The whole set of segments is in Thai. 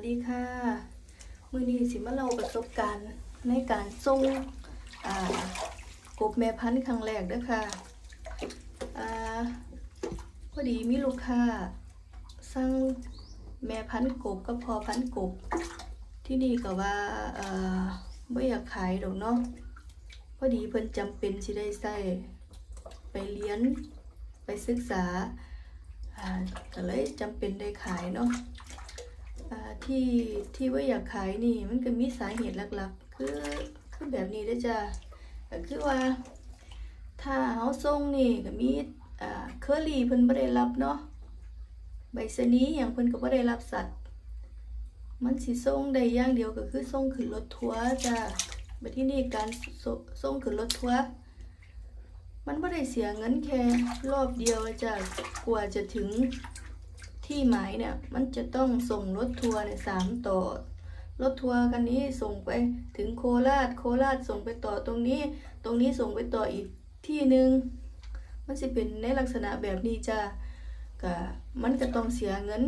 วัสดีค่ะ มือนี้สิมาเล่าประสบการณ์ในการส่งกบแม่พันธุ์ครั้งแรกด้อค่ะอพอดีมีลูกค้าสั่งแม่พันธุ์กบกับพอพันธุ์กบ ที่นี่ก็ว่าเอ่อไม่อยากขายดอกเนาะพอดีเพิ่นจำเป็นสิได้ใส่ไปเรียนไปศึกษาอ่าก็เลยจำเป็นได้ขายเนาะ ที่ที่ว่าอยากขายนี่ มันก็มีสาเหตุหลักๆ คือคือแบบนี้ด้จ้ะก็คือว่า ถ้าเฮาส่งนี่ก็มีอ่าเคอรี่เพิ่นบ่ได้รับเนาะใบสนีย์หยังเพิ่นก็บ่ได้รับสัตว์ มันสิส่งได้อย่างเดียวก็คือส่งขึ้นรถทัวร์จ้ะบัดที่นี่การส่งขึ้นรถทัวร์มันบ่ได้เสียเงินแค่รอบเดียวจ้ะกว่าจะถึง ที่หมายเนี่ยมันจะต้องส่งรถทัวร์เนี่ยสามต่อรถทัวร์คันนี้ส่งไปถึงโคราชโคราชส่งไปต่อตรงนี้ ตรงนี้ส่งไปต่ออีกที่หนึ่งมันจะเป็นในลักษณะแบบนี้จ้ะก็มันก็ต้องเสียเงิน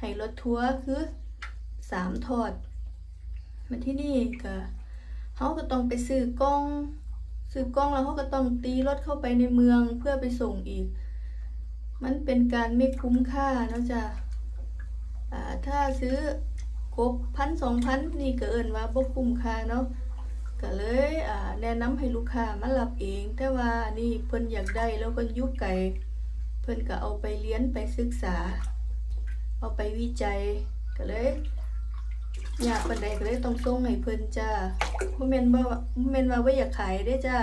ให้รถทัวร์คือสามทอดมาที่นี่ก็เขาก็ต้องไปซื้อกล้องซื้อกล้องแล้วเขาก็ต้องตีรถเข้าไปในเมืองเพื่อไปส่งอีก มันเป็นการไม่คุ้มค่าเนาะจ้ะอ่าถ้าซื้อครบพันสองพันนี่ก็เอินว่าบ่คุ้มค่าเนาะก็เลยแนะนำให้ลูกค้ามารับเอง แต่ว่านี่เพิ่นอยากได้แล้วเพิ่นอยุกไก่เพิ่นก็เอาไปเรียนไปศึกษา เอาไปวิจัยก็เลยอยากปันใดก็เลยต้องส่งให้เพิ่นจ้าบ่แม่นว่าบ่แม่นว่าบ่าอยากขายเด้จ้า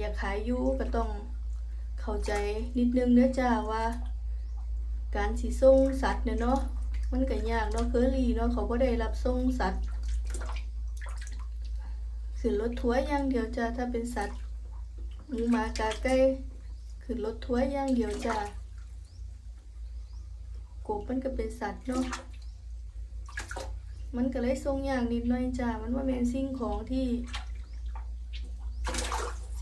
อยากขายอยู่ก็ต้อง เข้าใจนิดนึงเด้อจ้าว่า การสิส่งสัตว์เนี่ยเนาะมันก็ยากเนาะเคอรี่เนาะเขาบ่ได้รับส่งสัตว์ขึ้นรถทัวร์อย่างเดียวจ้าถ้าเป็นสัตว์หมูหมากาไก่ขึ้นรถทัวร์อย่างเดียวจ้ากบมันก็เป็นสัตว์เนาะมันก็เลยส่งอย่ากนิดหน่อยจ้ามันว่าแม่นสิ่งของที่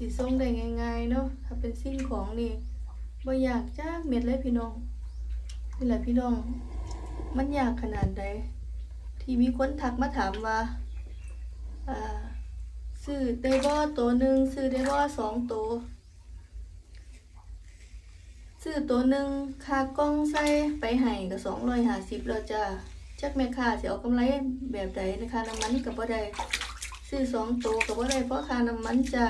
สีส้มได้ง่ายๆเนาะถ้าเป็นสิ่งของนี่บ่อยากจ้ากเม็ดเลยพี่น้องนี่แหละพี่น้อง มันยากขนาดใดที่มีคนทักมาถามว่าอ่าซื้อได้บ่ตัวหนึ่งซื้อได้บ่สองตัวซื้อตัวหนึ่งค่ากล้องใส่ไปให้ก็สองร้อยห้าสิบแล้วจ้าจักแม่ค้าสิเอากำไรแบบใดนะคะน้ำมันก็บ่ได้ซื้อสองตัวก็บ่ได้เพราะค่าน้ำมันจ้า